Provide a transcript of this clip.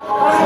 Oh.